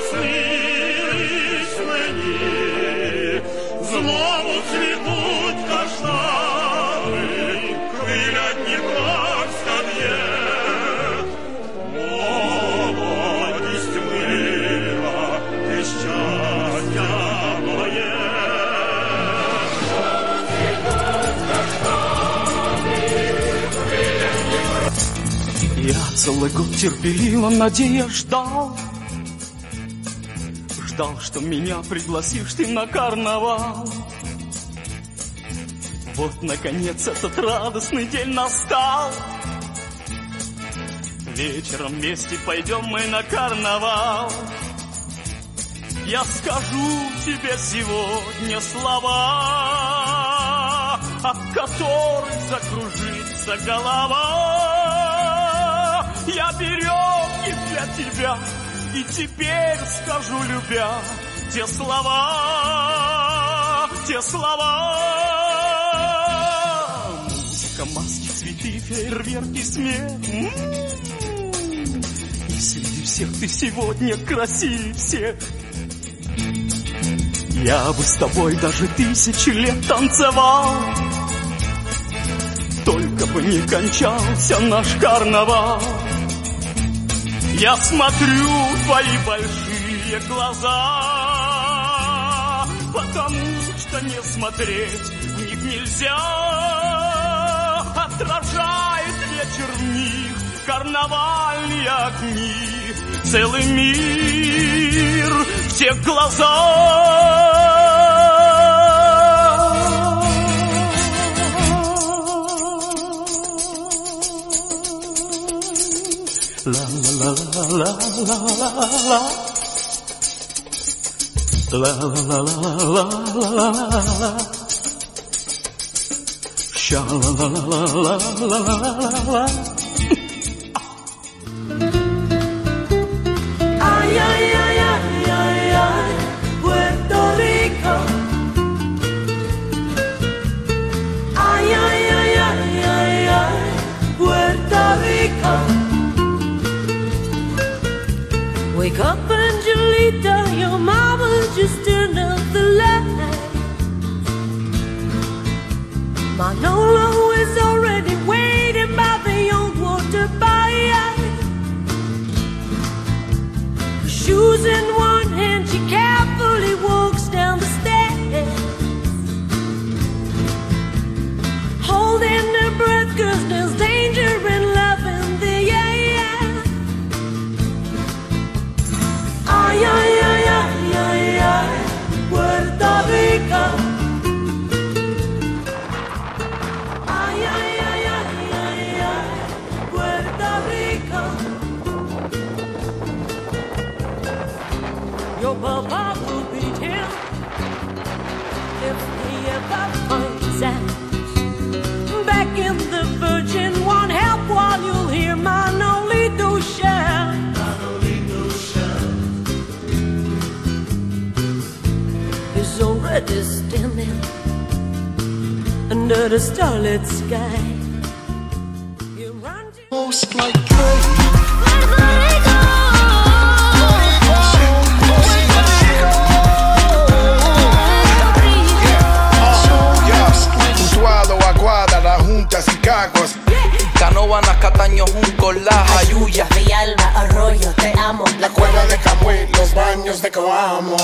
наснились мені, знову цвітуть каштани, хвиля Дніпра стає, молодість мила, те щастя моє. Я целый год терпеливо, надея ждал, Ждал, что меня пригласишь ты на карнавал. Вот, наконец, этот радостный день настал. Вечером вместе пойдем мы на карнавал. Я скажу тебе сегодня слова От которых закружится голова. Я берег для тебя И теперь скажу, любя Те слова, те слова. Музыка, маски, цветы, фейерверки, смех. И среди всех ты сегодня красивее всех. Я бы с тобой даже тысячи лет танцевал. Только бы не кончался наш карнавал Я смотрю твои большие глаза Потому что не смотреть в них нельзя. Отражает вечер в них карнавальные огни Целый мир в тех глазах La la la la la la la La la la la la la la la Sha la la la la la la la la Wake up, Angelita, your mama just turned up the light. Manolo Papa will beat him if he ever finds out. Back in the Virgin, want help while you'll hear Manolito shout. He's already standing under the starlit sky. He'll run Most like cagos. Canóvanas, Cataño, Junco, Laja, Ayuya. Villalba, Arroyo, te amo. La cuerda de Camuy, los baños de Coamo.